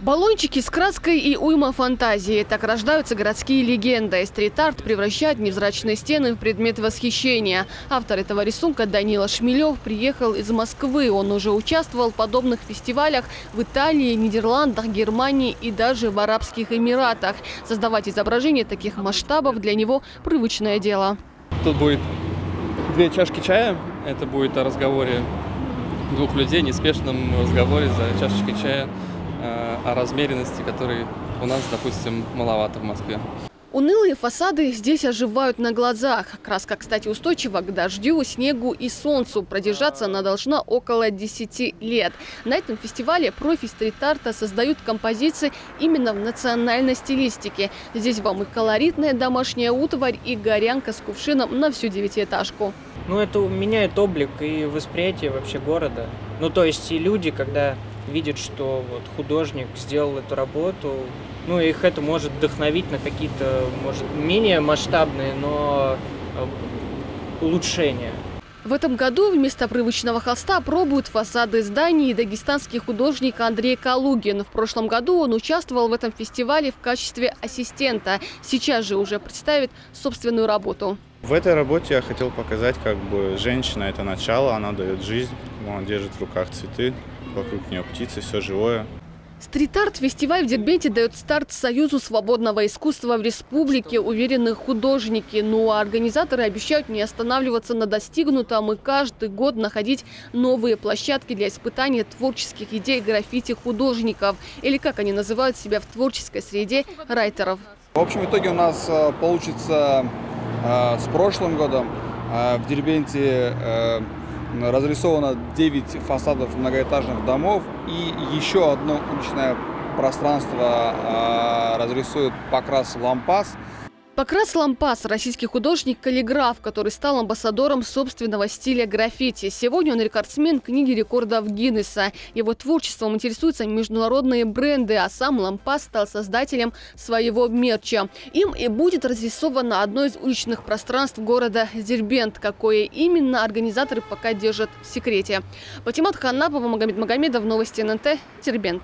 Баллончики с краской и уйма фантазии. Так рождаются городские легенды. Стрит-арт превращает невзрачные стены в предмет восхищения. Автор этого рисунка Данила Шмелев приехал из Москвы. Он уже участвовал в подобных фестивалях в Италии, Нидерландах, Германии и даже в Арабских Эмиратах. Создавать изображения таких масштабов для него привычное дело. Тут будет две чашки чая. Это будет о разговоре двух людей, неспешном разговоре за чашечкой чая о размеренности, которой у нас, допустим, маловато в Москве. Унылые фасады здесь оживают на глазах. Краска, кстати, устойчива к дождю, снегу и солнцу. Продержаться она должна около 10 лет. На этом фестивале профи стрит-арта создают композиции именно в национальной стилистике. Здесь вам и колоритная домашняя утварь, и горянка с кувшином на всю девятиэтажку. Ну, это меняет облик и восприятие вообще города. Ну, то есть и люди, когда видят, что вот художник сделал эту работу, ну, их это может вдохновить на какие-то, может, менее масштабные, но э, улучшения. В этом году вместо привычного холста пробуют фасады зданий дагестанский художник Андрей Калугин. В прошлом году он участвовал в этом фестивале в качестве ассистента. Сейчас же уже представит собственную работу. В этой работе я хотел показать, как бы женщина – это начало, она дает жизнь, она держит в руках цветы, вокруг нее птицы, все живое. Стрит-арт-фестиваль в Дербенте дает старт Союзу свободного искусства в республике, уверены художники. Ну а организаторы обещают не останавливаться на достигнутом и каждый год находить новые площадки для испытания творческих идей граффити художников. Или как они называют себя в творческой среде – райтеров. В общем итоге у нас э, получится э, с прошлым годом э, в Дербенте разрисовано 9 фасадов многоэтажных домов и еще одно уличное пространство а, разрисует покрас лампас – Покрас Лампас – российский художник-каллиграф, который стал амбассадором собственного стиля граффити. Сегодня он рекордсмен книги рекордов Гиннесса. Его творчеством интересуются международные бренды, а сам Лампас стал создателем своего мерча. Им и будет разрисовано одно из уличных пространств города Дербент. Какое именно, организаторы пока держат в секрете. Патимат Ханапова, Магомед Магомедов, Новости ННТ, Дербент.